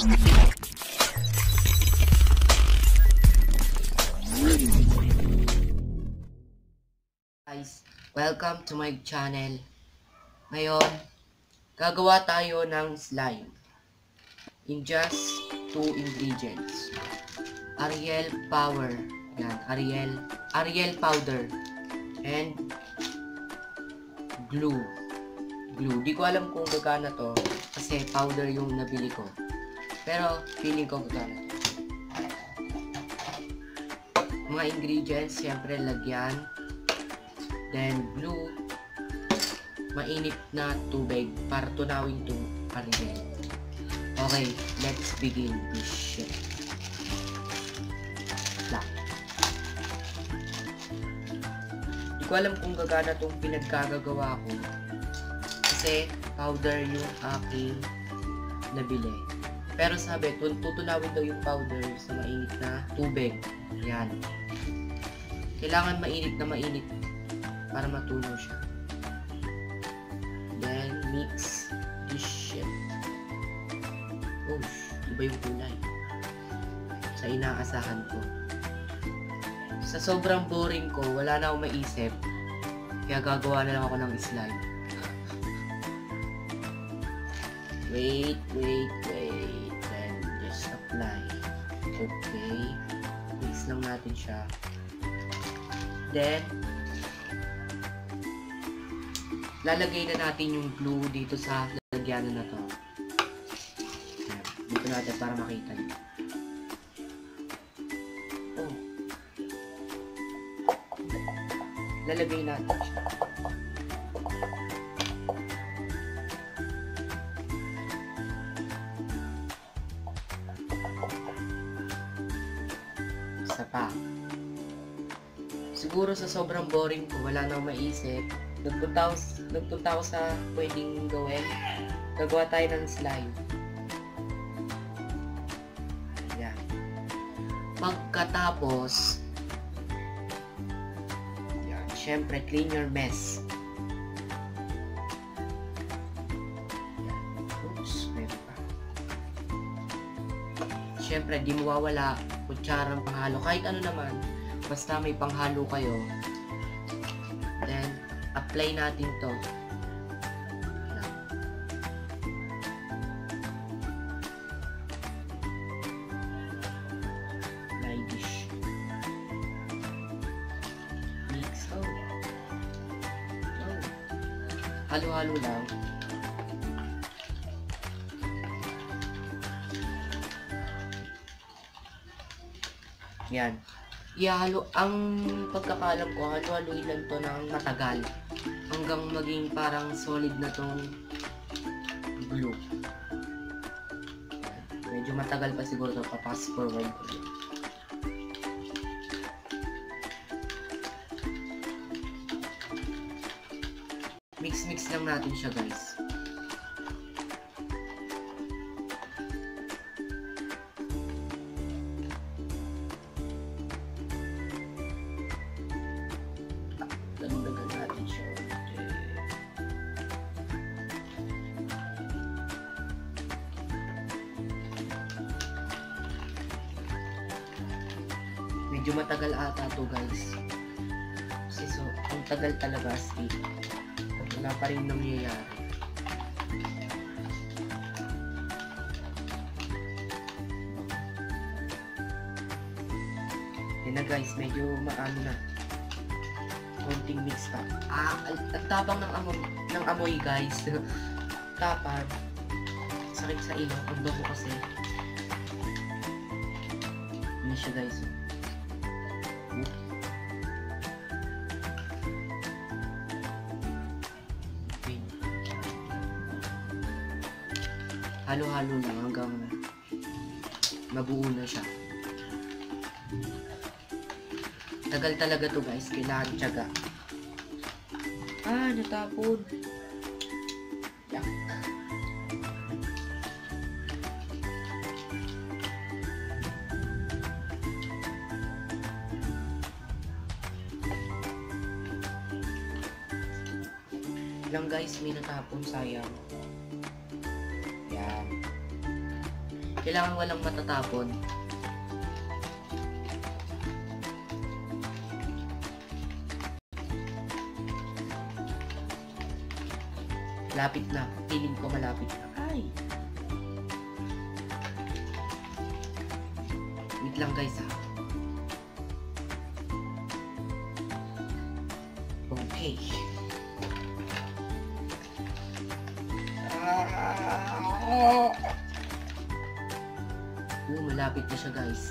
Guys, welcome to my channel. Ngayon, gagawa tayo ng slime. In just two ingredients. Ariel Power. Yan, Ariel, Ariel Powder. And glue. Glue. Di ko alam kung gagana to. Kasi powder yung nabili ko. Pero, feeling ko gagana. Mga ingredients, syempre lagyan. Then, glue. Mainit na tubig para tunawin itong Ariel. Okay, let's begin this shit. Lang. Di ko alam kung gagana tong pinagkagagawa ko. Kasi powder yung aking nabili. Pero sabi, tun- tutunawin daw yung powder sa mainit na tubig. Yan. Kailangan mainit na mainit para matunaw siya. Then, mix this shit. Oh, iba yung kulay. Sa inaasahan ko. Sa sobrang boring ko, wala na akong maisip. Kaya gagawa na lang ako ng slime. Wait, wait, wait. Okay. Mix lang natin siya. Then, lalagay na natin yung glue dito sa lalagyanan na to. Dito natin para makita niyo. Oh. Lalagay natin siya. Isa pa. Siguro sa sobrang boring ko, wala na akong maisip. Nagpunta ako, nagpunta ako sa pwedeng gawin. Gagawa tayo ng slime. Yan. Pagkatapos, yan, syempre, clean your mess. Yan. Oops, meron pa. Syempre, di mawawala kutsarang panghalo. Kahit ano naman, basta may panghalo kayo. Then, apply natin to. Mix. Oh. Oh. Halo-halo lang. Yan. Ihalo, ang pagkakalam ko, halo-haluin lang to ng matagal. Hanggang maging parang solid na tong glue. Medyo matagal pa siguro to, papas forward ko. Mix-mix lang natin siya guys. Medyo matagal ata to guys. Kasi so, ang tagal talaga sleep. Wala pa rin nangyayari. Yan na guys, medyo maano na konting mix pa. Ah, ang ang tapang ng amoy, ng amoy guys. Tapang. Sakit sa ilong. Ang bango kasi. Ano siya guys. Halo-halo lang hanggang mabuo na siya. Tagal talaga to guys. Kailangan tiyaga. Ah, natapon. Yak. lang guys, may natapon sayang. Yan. Kailangan walang matatapon. Lapit na. Feeling ko malapit na. Ay! Wait lang guys ha. Malapit na siya guys.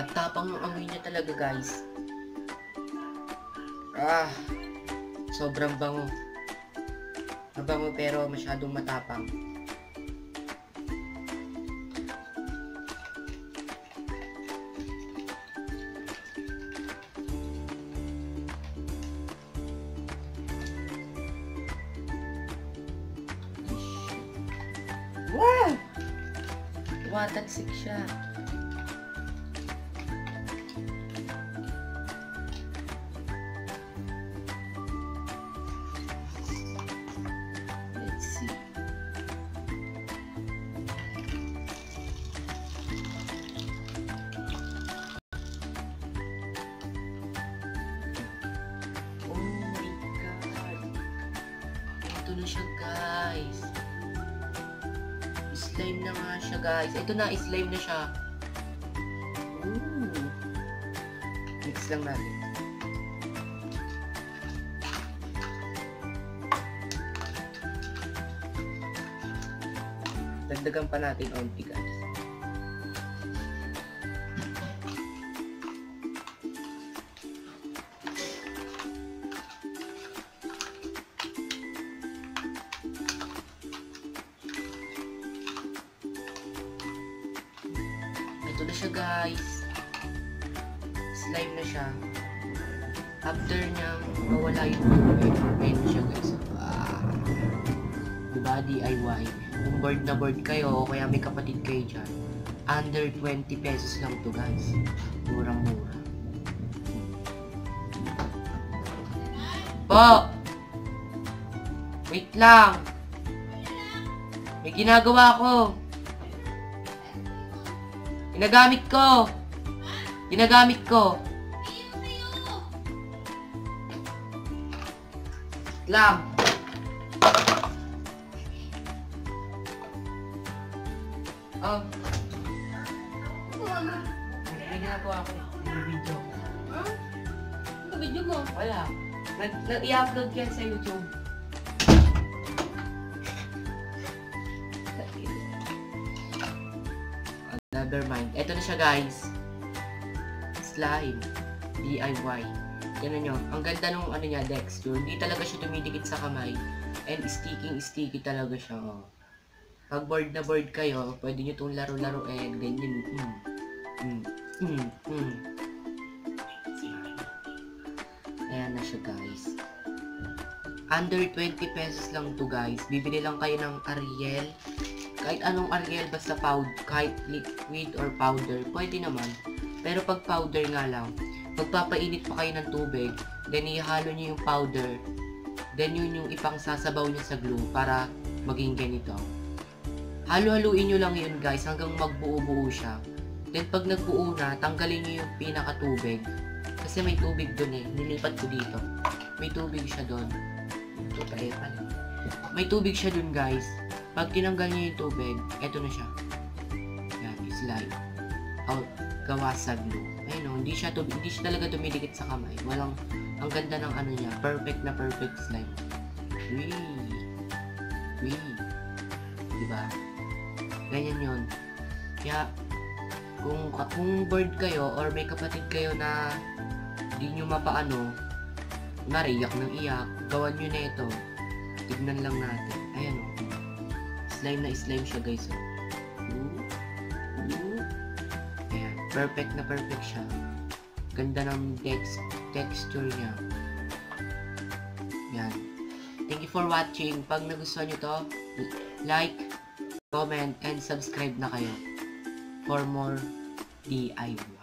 At tapang ng amoy niya talaga guys. Ah, sobrang bango. Mabango pero masyadong matapang. Wow! Tumatagsik siya. Na siya guys. Slime na nga siya guys. Ito na, slime na siya. Ooh. Mix lang natin. Dagdagan pa natin onti guys. Na siya guys. Slime na siya. After niyang mawala yung tubig, siya guys. Ah. Diba DIY? Kung board na board kayo o kaya may kapatid kayo dyan, under 20 pesos lang to guys. Murang-mura. Po! Wait lang! May ginagawa ko! Ginagamit ko! Ginagamit ko! Lang! Oh. May ginagawa ko. May video. Ano video mo? Wala. Nag, nag i-upload ko yan sa YouTube. Never mind. Ito na siya guys. Slime. DIY. Yan nyo. Ang ganda nung ano niya, texture. Hindi talaga siya dumidikit sa kamay. And sticking-sticky talaga siya. Oh. Pag bored na bored kayo, pwede nyo itong laro-laruin. Ganyan. Mm. Mm. Mm. Mm. Ayan na siya guys. Under 20 pesos lang to guys. Bibili lang kayo ng Ariel. Kahit anong Ariel, basta powder, kahit liquid or powder, pwede naman. Pero pag powder nga lang, magpapainit pa kayo ng tubig, then ihalo nyo yung powder, then yun yung ipang sasabaw nyo sa glue para maging ganito. Halo-haluin nyo lang yun guys hanggang magbuo-buo siya. Then pag nagbuo na, tanggalin nyo yung pinakatubig. Kasi may tubig dun eh. Nilipat ko dito. May tubig siya dun. Ito pa pala. May tubig siya dun guys. Pag tinanggal niyo yung tubig, eto na siya. Slide. Out, gawa sa glue. Ayun o, hindi siya, hindi siya talaga dumidikit sa kamay. Walang, ang ganda ng ano niya. Perfect na perfect slime. Wee. Wee. Diba? Ganyan yun. Kaya, kung, kung bored kayo or may kapatid kayo na di nyo mapaano, nariyak ng iyak, gawan nyo na ito. Tignan lang natin. Ayan o. Slime na slime siya guys. Oh. Perfect na perfect siya. Ganda ng text texture niya. Yan. Thank you for watching. Pag nagustuhan nyo to, like, comment, and subscribe na kayo for more DIY.